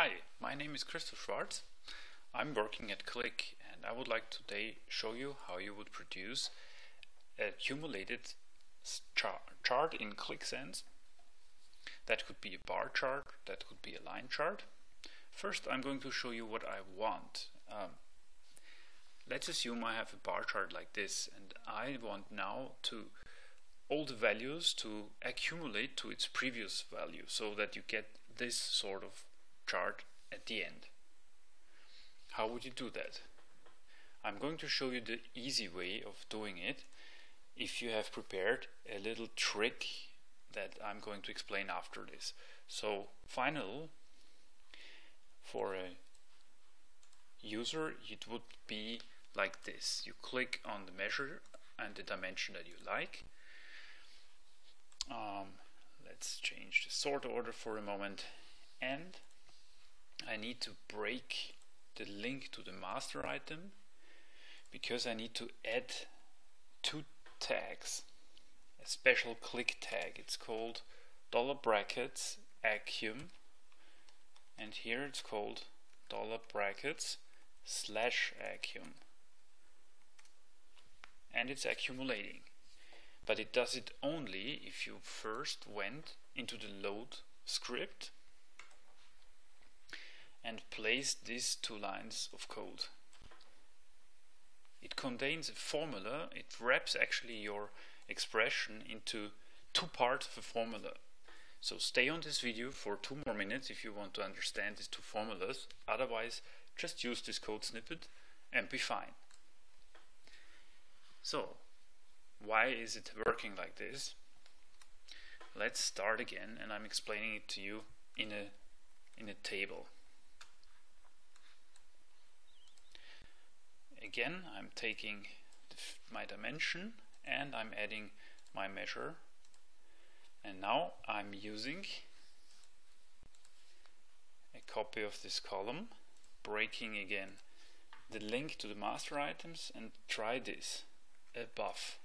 Hi, my name is Christof Schwarz. I'm working at Qlik and I would like to today show you how you would produce a accumulated char chart in Qlik Sense. That could be a bar chart, that could be a line chart. First I'm going to show you what I want. Um, let's assume I have a bar chart like this and I want now to all the values to accumulate to its previous value so that you get this sort of chart at the end. How would you do that? I'm going to show you the easy way of doing it if you have prepared a little trick that I'm going to explain after this. So final for a user it would be like this. You click on the measure and the dimension that you like. Um, let's change the sort order for a moment and I need to break the link to the master item because I need to add two tags. A special Qlik tag. It's called dollar brackets accum and here it's called dollar brackets slash accum and it's accumulating. But it does it only if you first went into the load script and place these two lines of code. It contains a formula, it wraps actually your expression into two parts of a formula. So stay on this video for two more minutes if you want to understand these two formulas, otherwise just use this code snippet and be fine. So, why is it working like this? Let's start again and I'm explaining it to you in a in a table. Again I'm taking my dimension and I'm adding my measure. And now I'm using a copy of this column breaking again the link to the master items and try this above.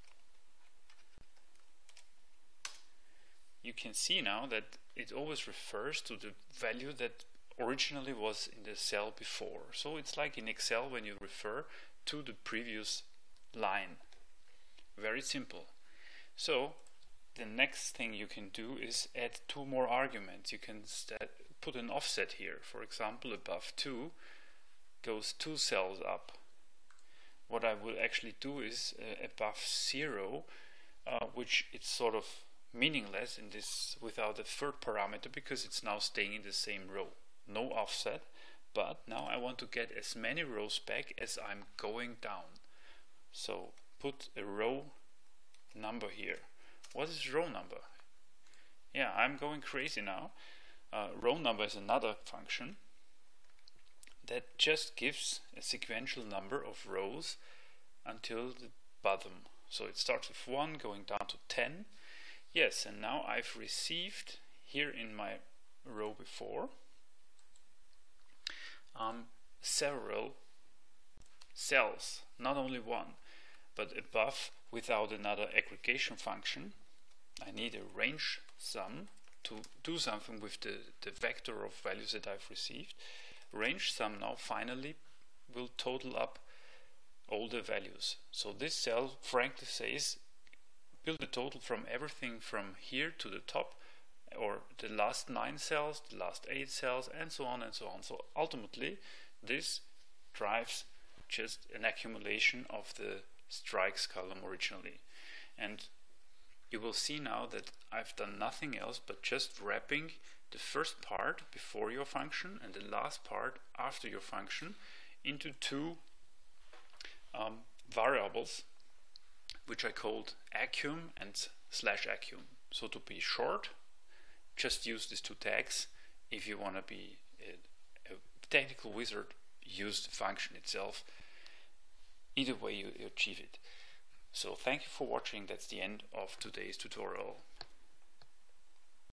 You can see now that it always refers to the value that originally was in the cell before. So it's like in Excel when you refer to the previous line. Very simple. So the next thing you can do is add two more arguments. You can put an offset here. For example, above 2 goes two cells up. What I will actually do is uh, above 0, uh, which it's sort of meaningless in this without a third parameter because it's now staying in the same row. No offset but now I want to get as many rows back as I'm going down. So put a row number here. What is row number? Yeah, I'm going crazy now. Uh, row number is another function that just gives a sequential number of rows until the bottom. So it starts with 1 going down to 10. Yes, and now I've received here in my row before um, several cells, not only one, but above without another aggregation function. I need a range sum to do something with the, the vector of values that I've received. Range sum now finally will total up all the values. So this cell frankly says build a total from everything from here to the top or the last nine cells, the last eight cells, and so on and so on. So ultimately, this drives just an accumulation of the strikes column originally. And you will see now that I've done nothing else but just wrapping the first part before your function and the last part after your function into two um, variables which I called accum and slash accum. So to be short, just use these two tags. If you want to be a, technical wizard, use the function itself. Either way you, you achieve it. So thank you for watching. That's the end of today's tutorial.